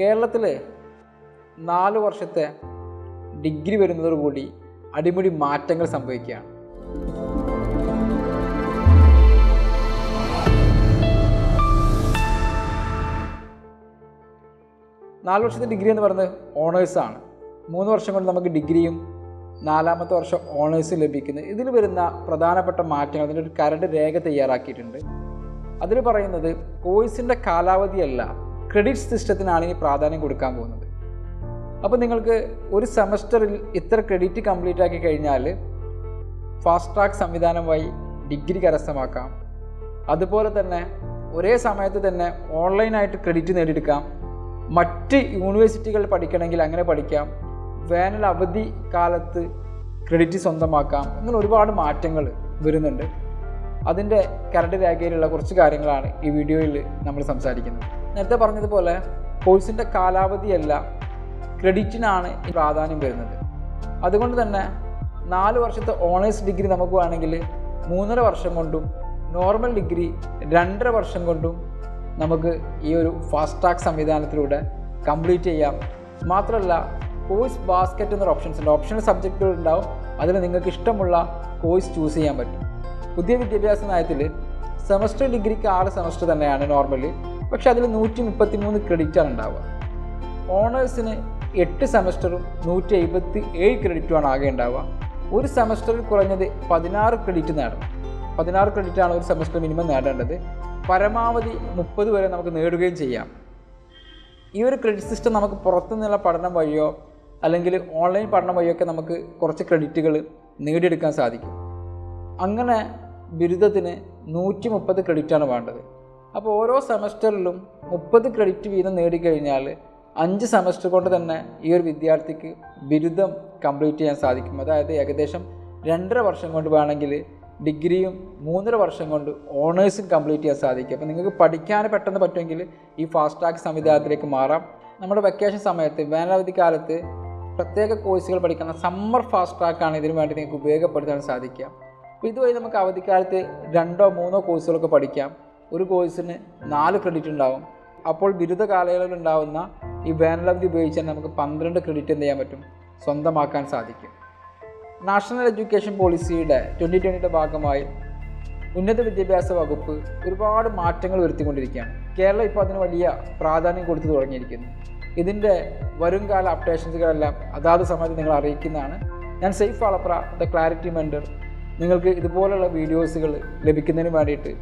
കേരളത്തിൽ നാല് വർഷത്തെ ഡിഗ്രി വരുന്നതോടുകൂടി അടിമുടി മാറ്റങ്ങൾ സംഭവിക്കുകയാണ്. നാല് വർഷത്തെ ഡിഗ്രി എന്ന് പറയുന്നത് ഓണേഴ്സാണ് മൂന്ന് വർഷം കൊണ്ട് നമുക്ക് ഡിഗ്രിയും നാലാമത്തെ വർഷം ഓണേഴ്സും ലഭിക്കുന്നു. ഇതിൽ വരുന്ന പ്രധാനപ്പെട്ട മാറ്റങ്ങൾ അതിന്റെ ഒരു കരട് രേഖ തയ്യാറാക്കിയിട്ടുണ്ട്. അതിൽ പറയുന്നത് കോഴ്സിന്റെ കാലാവധിയല്ല ക്രെഡിറ്റ് സിസ്റ്റത്തിനാണ് ഇനി പ്രാധാന്യം കൊടുക്കാൻ പോകുന്നത്. അപ്പോൾ നിങ്ങൾക്ക് ഒരു സെമസ്റ്ററിൽ ഇത്ര ക്രെഡിറ്റ് കംപ്ലീറ്റ് ആക്കി കഴിഞ്ഞാൽ ഫാസ്റ്റ് ട്രാക്ക് സംവിധാനം വഴി ഡിഗ്രി കരസ്ഥമാക്കാം. അതുപോലെ തന്നെ ഒരേ സമയത്ത് തന്നെ ഓൺലൈനായിട്ട് ക്രെഡിറ്റ് നേടിയെടുക്കാം. മറ്റ് യൂണിവേഴ്സിറ്റികളിൽ പഠിക്കണമെങ്കിൽ അങ്ങനെ പഠിക്കാം. വേനൽ അവധി കാലത്ത് ക്രെഡിറ്റ് സ്വന്തമാക്കാം. അങ്ങനെ ഒരുപാട് മാറ്റങ്ങൾ വരുന്നുണ്ട്. അതിന്റെ കരട് രേഖയിലുള്ള കുറച്ച് കാര്യങ്ങളാണ് ഈ വീഡിയോയിൽ നമ്മൾ സംസാരിക്കുന്നത്. നേരത്തെ പറഞ്ഞതുപോലെ കോഴ്സിന്റെ കാലാവധിയല്ല ക്രെഡിറ്റിനാണ് പ്രാധാന്യം വരുന്നത്. അതുകൊണ്ട് തന്നെ നാല് വർഷത്തെ ഓണേഴ്സ് ഡിഗ്രി നമുക്ക് വേണമെങ്കിൽ മൂന്നര വർഷം കൊണ്ടും നോർമൽ ഡിഗ്രി രണ്ടര വർഷം കൊണ്ടും നമുക്ക് ഈ ഒരു ഫാസ്റ്റ് ട്രാക്ക് സംവിധാനത്തിലൂടെ കംപ്ലീറ്റ് ചെയ്യാം. മാത്രമല്ല കോഴ്സ് ബാസ്ക്കറ്റ് എന്നൊരു ഓപ്ഷൻസ് ഉണ്ട്. ഓപ്ഷണൽ സബ്ജക്റ്റുകൾ ഉണ്ടാവും. അതിൽ നിങ്ങൾക്ക് ഇഷ്ടമുള്ള കോഴ്സ് ചൂസ് ചെയ്യാൻ പറ്റും. പുതിയ വിദ്യാഭ്യാസ നയത്തിൽ സെമസ്റ്റർ ഡിഗ്രിക്ക് ആറ് സെമസ്റ്റർ തന്നെയാണ് നോർമലി പക്ഷെ അതിൽ നൂറ്റി മുപ്പത്തി മൂന്ന് ക്രെഡിറ്റാണ് ഉണ്ടാവുക ഓണേഴ്സിന് എട്ട് സെമസ്റ്ററും നൂറ്റി എഴുപത്തി ഏഴ് ക്രെഡിറ്റുമാണ് ആകെ ഉണ്ടാവുക. ഒരു സെമസ്റ്ററിൽ കുറഞ്ഞത് പതിനാറ് ക്രെഡിറ്റ് നേടണം. പതിനാറ് ക്രെഡിറ്റാണ് ഒരു സെമസ്റ്റർ മിനിമം നേടേണ്ടത്. പരമാവധി മുപ്പത് വരെ നമുക്ക് നേടുകയും ചെയ്യാം. ഈ ഒരു ക്രെഡിറ്റ് സിസ്റ്റം നമുക്ക് പുറത്തുനിന്നുള്ള പഠനം വഴിയോ അല്ലെങ്കിൽ ഓൺലൈൻ പഠനം വഴിയോ ഒക്കെ നമുക്ക് കുറച്ച് ക്രെഡിറ്റുകൾ നേടിയെടുക്കാൻ സാധിക്കും. അങ്ങനെ ബിരുദത്തിന് നൂറ്റി മുപ്പത് ക്രെഡിറ്റാണ് വേണ്ടത്. അപ്പോൾ ഓരോ സെമസ്റ്ററിലും മുപ്പത് ക്രെഡിറ്റ് വീതം നേടിക്കഴിഞ്ഞാൽ അഞ്ച് സെമസ്റ്റർ കൊണ്ട് തന്നെ ഈ ഒരു വിദ്യാർത്ഥിക്ക് ബിരുദം കംപ്ലീറ്റ് ചെയ്യാൻ സാധിക്കും. അതായത് ഏകദേശം രണ്ടര വർഷം കൊണ്ട് വേണമെങ്കിൽ ഡിഗ്രിയും മൂന്നര വർഷം കൊണ്ട് ഓണേഴ്സും കംപ്ലീറ്റ് ചെയ്യാൻ സാധിക്കും. അപ്പോൾ നിങ്ങൾക്ക് പഠിക്കാൻ പെട്ടെന്ന് പറ്റുമെങ്കിൽ ഈ ഫാസ്റ്റ് ട്രാക്ക് സംവിധാനത്തിലേക്ക് മാറാം. നമ്മുടെ വെക്കേഷൻ സമയത്ത് വേനലവധി കാലത്ത് പ്രത്യേക കോഴ്സുകൾ പഠിക്കുന്ന സമ്മർ ഫാസ്റ്റ് ട്രാക്കാണ് ഇതിനു വേണ്ടി നിങ്ങൾക്ക് ഉപയോഗപ്പെടുത്താൻ സാധിക്കുക. അപ്പോൾ ഇതുവഴി നമുക്ക് അവധിക്കാലത്ത് രണ്ടോ മൂന്നോ കോഴ്സുകളൊക്കെ പഠിക്കാം. ഒരു കോഴ്സിന് നാല് ക്രെഡിറ്റ് ഉണ്ടാവും. അപ്പോൾ ബിരുദ കാലയളവിൽ ഉണ്ടാവുന്ന ഈ വേനലവധി തന്നെ നമുക്ക് പന്ത്രണ്ട് ക്രെഡിറ്റ് എന്ത് ചെയ്യാൻ പറ്റും? സ്വന്തമാക്കാൻ സാധിക്കും. നാഷണൽ എഡ്യൂക്കേഷൻ പോളിസിയുടെ ട്വന്റി ട്വന്റിയുടെ ഭാഗമായി ഉന്നത വിദ്യാഭ്യാസ വകുപ്പ് ഒരുപാട് മാറ്റങ്ങൾ വരുത്തിക്കൊണ്ടിരിക്കുകയാണ്. കേരളം ഇപ്പോൾ അതിന് വലിയ പ്രാധാന്യം കൊടുത്തു തുടങ്ങിയിരിക്കുന്നു. ഇതിന്റെ വരുംകാല അപ്ഡേഷൻസുകളെല്ലാം അതാത് സമയത്ത് നിങ്ങൾ അറിയിക്കുന്നതാണ്. ഞാൻ സേഫ് ആളപ്ര ദ ക്ലാരിറ്റി മെൻഡർ നിങ്ങൾക്ക് ഇതുപോലുള്ള വീഡിയോസുകൾ ലഭിക്കുന്നതിന് വേണ്ടിയിട്ട്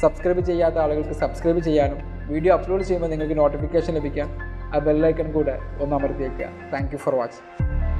സബ്സ്ക്രൈബ് ചെയ്യാത്ത ആളുകൾക്ക് സബ്സ്ക്രൈബ് ചെയ്യാനും വീഡിയോ അപ്ലോഡ് ചെയ്യുമ്പോൾ നിങ്ങൾക്ക് നോട്ടിഫിക്കേഷൻ ലഭിക്കാൻ ആ ബെല്ലൈക്കൺ കൂടെ ഒന്ന് അമർത്തിയേക്കുക. Thank for watching